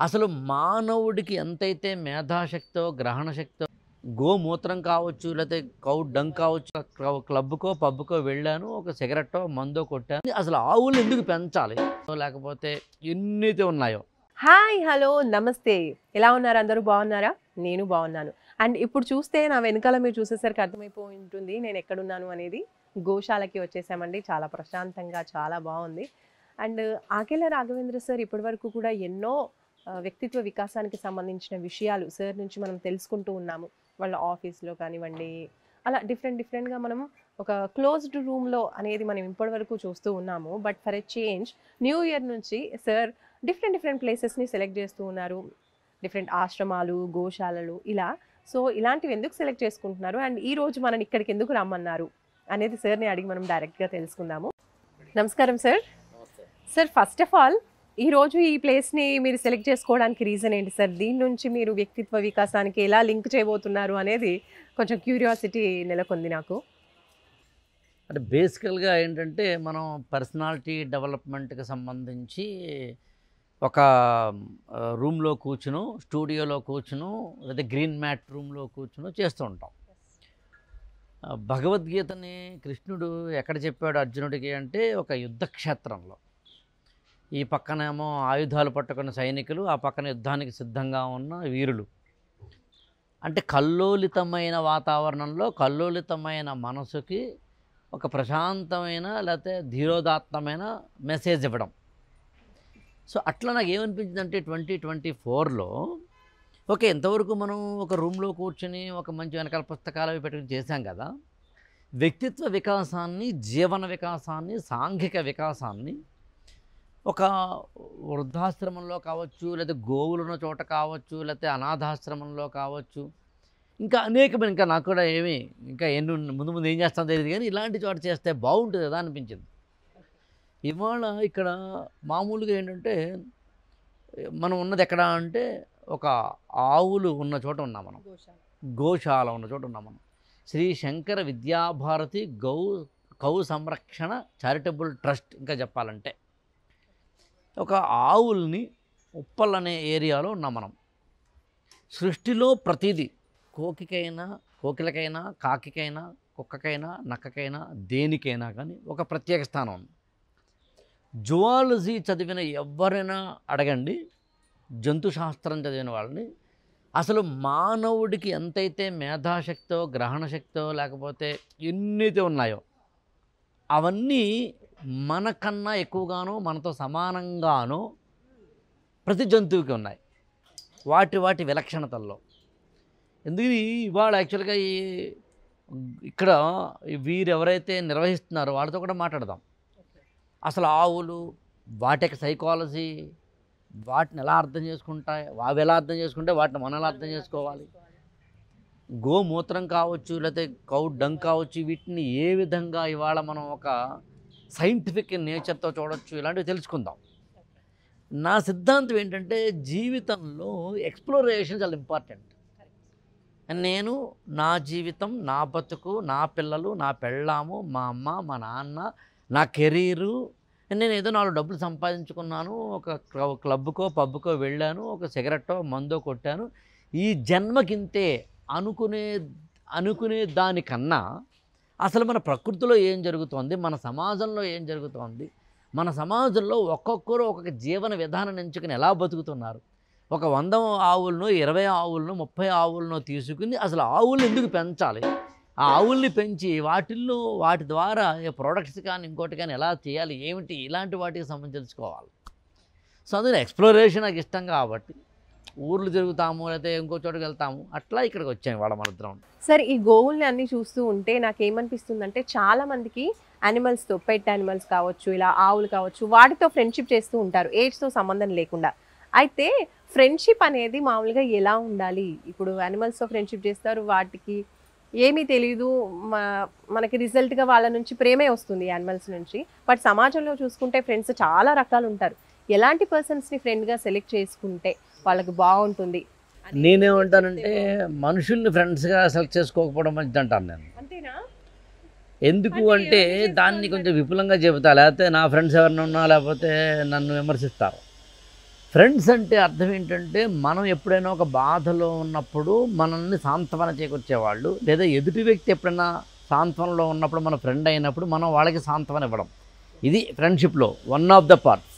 అసలు మానవుడికి ఎంతైతే మేధాశక్తో గ్రహణ శక్తో గోమూత్రం కావచ్చు లేకపోతే కౌ డంక్ కావచ్చు క్లబ్కో పబ్కో వెళ్ళాను ఒక సిగరెట్టో మందో కొట్టాను. అసలు ఆవులు ఎందుకు పెంచాలి? లేకపోతే ఎన్నైతే ఉన్నాయో. హాయ్ హలో నమస్తే. ఎలా ఉన్నారు? అందరూ బాగున్నారా? నేను బాగున్నాను. అండ్ ఇప్పుడు చూస్తే నా వెనకాల మీరు చూసేసరికి అర్థమైపోయి ఉంటుంది నేను ఎక్కడున్నాను అనేది. గోశాలకి వచ్చేసామండి. చాలా ప్రశాంతంగా చాలా బాగుంది. అండ్ ఆకేల రాఘవేంద్ర సార్ ఇప్పటివరకు కూడా ఎన్నో వ్యక్తిత్వ వికాసానికి సంబంధించిన విషయాలు సార్ నుంచి మనం తెలుసుకుంటూ ఉన్నాము. వాళ్ళ ఆఫీస్లో కానివ్వండి అలా డిఫరెంట్ డిఫరెంట్గా మనం ఒక క్లోజ్డ్ రూమ్లో అనేది మనం ఇప్పటివరకు చూస్తూ ఉన్నాము. But for a change new year నుంచి సార్ డిఫరెంట్ డిఫరెంట్ ప్లేసెస్ని సెలెక్ట్ చేస్తూ ఉన్నారు. డిఫరెంట్ ఆశ్రమాలు గోశాలలు ఇలా. సో ఇలాంటివి ఎందుకు సెలెక్ట్ చేసుకుంటున్నారు? అండ్ ఈ రోజు మనని ఇక్కడికి ఎందుకు రమ్మన్నారు? అనేది సార్ని అడిగి మనం డైరెక్ట్గా తెలుసుకుందాము. నమస్కారం sir. Sir first of all ఈ రోజు ఈ ప్లేస్ని మీరు సెలెక్ట్ చేసుకోవడానికి రీజన్ ఏంటి సార్ దీని నుంచి మీరు వ్యక్తిత్వ వికాసానికి ఎలా లింక్ చేయబోతున్నారు అనేది కొంచెం క్యూరియాసిటీ నెలకొంది నాకు. అంటే బేసికల్గా ఏంటంటే మనం పర్సనాలిటీ డెవలప్మెంట్కి సంబంధించి ఒక రూమ్లో కూర్చును స్టూడియోలో కూర్చును లేదా గ్రీన్ మ్యాట్ రూమ్లో కూర్చును చేస్తూ ఉంటాం. భగవద్గీతని కృష్ణుడు ఎక్కడ చెప్పాడు అర్జునుడికి అంటే ఒక యుద్ధక్షేత్రంలో. ఈ పక్కనేమో ఆయుధాలు పట్టుకున్న సైనికులు ఆ పక్కన యుద్ధానికి సిద్ధంగా ఉన్న వీరులు. అంటే కల్లోలితమైన వాతావరణంలో కల్లోలితమైన మనసుకి ఒక ప్రశాంతమైన లేకపోతే ధీరోదాత్తమైన మెసేజ్ ఇవ్వడం. సో అట్లా నాకు ఏమనిపించింది అంటే ట్వంటీ ట్వంటీ ఫోర్లో ఓకే ఇంతవరకు మనం ఒక రూమ్లో కూర్చొని ఒక మంచి వెనకాల పుస్తకాలు అవి పెట్టుకుని చేశాం కదా. వ్యక్తిత్వ వికాసాన్ని జీవన వికాసాన్ని సాంఘిక వికాసాన్ని ఒక వృద్ధాశ్రమంలో కావచ్చు లేదా గోవులున్న చోట కావచ్చు లేకపోతే అనాథాశ్రమంలో కావచ్చు ఇంకా అనేకమైన ఇంకా నాకు కూడా ఏమి ఇంకా ఎన్ని ఉన్న- ముందు ముందు ఏం చేస్తాను తెలియదు కానీ ఇలాంటి చోట చేస్తే బాగుంటుంది కదా అనిపించింది. ఇవాళ ఇక్కడ మామూలుగా ఏంటంటే మనం ఉన్నది ఎక్కడ అంటే ఒక ఆవులు ఉన్న చోట ఉన్నాం మనం. గోశాల. ఉన్న చోట ఉన్నాం మనం. శ్రీ శంకర విద్యాభారతి గౌ గౌ సంరక్షణ చారిటబుల్ ట్రస్ట్ ఇంకా చెప్పాలంటే. ఒక ఆవుల్ని ఉప్పల్ అనే ఏరియాలో ఉన్నాం మనం సృష్టిలో ప్రతిదీ కోకికైనా కోకిలకైనా కాకికైనా కుక్కకైనా నక్కకైనా దేనికైనా కానీ ఒక ప్రత్యేక స్థానం. ఉంది జువాలజీ చదివిన ఎవరైనా అడగండి. జంతుశాస్త్రం చదివిన వాళ్ళని. అసలు మానవుడికి ఎంతైతే మేధాశక్తో గ్రహణ శక్తో లేకపోతే ఎన్నైతే ఉన్నాయో అవన్నీ మనకన్నా ఎక్కువగానో మనతో సమానంగానో ప్రతి జంతువుకి ఉన్నాయి. వాటి వాటి విలక్షణతల్లో. ఎందుకని ఇవాళ యాక్చువల్గా ఈ ఇక్కడ వీరెవరైతే నిర్వహిస్తున్నారో వాళ్ళతో కూడా మాట్లాడదాం. అసలు ఆవులు వాటి యొక్క సైకాలజీ వాటిని ఎలా అర్థం చేసుకుంటాయి? అవి ఎలా అర్థం చేసుకుంటే వాటిని మనం ఎలా అర్థం చేసుకోవాలి? గోమూత్రం కావచ్చు లేకపోతే కౌ డంగ్ కావచ్చు వీటిని ఏ విధంగా ఇవాళ మనం ఒక సైంటిఫిక్ నేచర్తో చూడొచ్చు ఇలాంటివి తెలుసుకుందాం. నా సిద్ధాంతం ఏంటంటే జీవితంలో ఎక్స్ప్లోరేషన్ చాలా ఇంపార్టెంట్. నేను నా జీవితం నా బతుకు నా పిల్లలు నా పెళ్ళాము మా అమ్మ మా నాన్న నా కెరీరు నేను ఏదో నాలుగు డబ్బులు సంపాదించుకున్నాను ఒక క్లబ్కో పబ్కో వెళ్ళాను ఒక సిగరెట్టో మందో కొట్టాను. ఈ జన్మకింతే అనుకునే అనుకునే దానికన్నా అసలు మన ప్రకృతిలో ఏం జరుగుతోంది? మన సమాజంలో ఏం జరుగుతోంది? మన సమాజంలో ఒక్కొక్కరు ఒక్కొక్క జీవన విధానం ఎంచుకుని ఎలా బతుకుతున్నారు? ఒక వంద ఆవులను ఇరవై ఆవులను ముప్పై ఆవులను తీసుకుని అసలు ఆవులను ఎందుకు పెంచాలి? ఆ ఆవుల్ని పెంచి వాటిల్లో వాటి ద్వారా ప్రోడక్ట్స్ కానీ ఇంకోటి కానీ ఎలా చేయాలి? ఏమిటి? ఇలాంటి వాటికి సంబంధించుకోవాలి సో అందులో ఎక్స్ప్లోరేషన్ నాకు ఇష్టం కాబట్టి ఊర్లు తిరుగుతాము లేకపోతే ఇంకో చోటుకి వెళ్తాము. అట్లా ఇక్కడికి వచ్చాము వాళ్ళ మన సరే సార్ ఈ గోవుల్ని అన్ని చూస్తూ ఉంటే నాకు ఏమనిపిస్తుందంటే చాలా మందికి యానిమల్స్తో పెట్ యానిమల్స్ కావచ్చు ఇలా ఆవులు కావచ్చు వాటితో ఫ్రెండ్షిప్ చేస్తూ ఉంటారు. ఏజ్తో సంబంధం లేకుండా. అయితే ఫ్రెండ్షిప్ అనేది మామూలుగా ఎలా ఉండాలి? ఇప్పుడు యానిమల్స్తో ఫ్రెండ్షిప్ చేస్తారు వాటికి ఏమీ తెలియదు మనకి రిజల్ట్గా వాళ్ళ నుంచి ప్రేమే వస్తుంది యానిమల్స్ నుంచి. బట్ సమాజంలో చూసుకుంటే ఫ్రెండ్స్ చాలా రకాలు ఉంటారు. ఎలాంటి పర్సన్స్ని ఫ్రెండ్గా సెలెక్ట్ చేసుకుంటే వాళ్ళకి బాగుంటుంది. నేనేమంటానంటే మనుషుల్ని ఫ్రెండ్స్గా సెలెక్ట్ చేసుకోకపోవడం మంచిది అంటాను నేను ఎందుకు అంటే దాన్ని కొంచెం విపులంగా చెబుతా లేకపోతే నా ఫ్రెండ్స్ ఎవరైనా ఉన్నా లేకపోతే నన్ను విమర్శిస్తారు. ఫ్రెండ్స్ అంటే అర్థం ఏంటంటే మనం ఎప్పుడైనా ఒక బాధలో ఉన్నప్పుడు మనల్ని సాంత్వన చేకూర్చేవాళ్ళు లేదా ఎదుటి వ్యక్తి ఎప్పుడైనా సాంత్వనలో ఉన్నప్పుడు మన ఫ్రెండ్ అయినప్పుడు మనం వాళ్ళకి సాంత్వన ఇవ్వడం. ఇది ఫ్రెండ్షిప్లో వన్ ఆఫ్ ద పార్ట్స్.